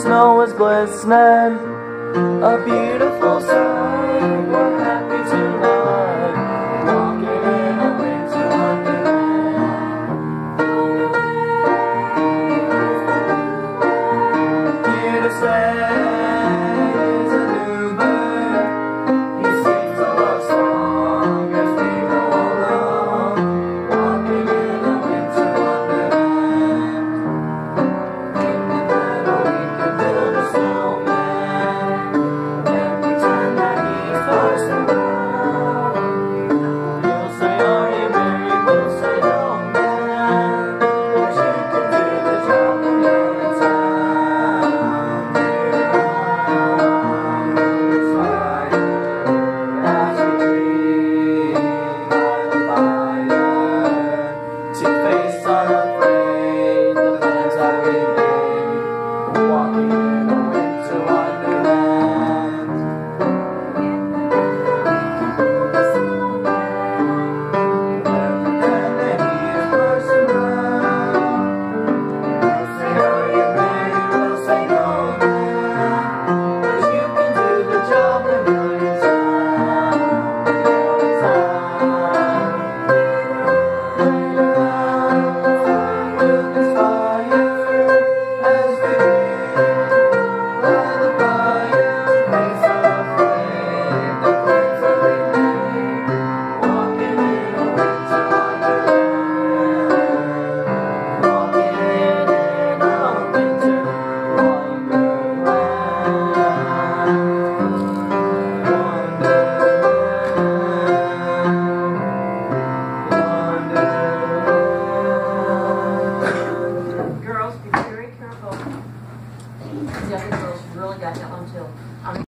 snow is glistening. A beautiful sight, we're happy tonight, walking in winter wonderland. Here to stay. The other girls really got that one too. Um,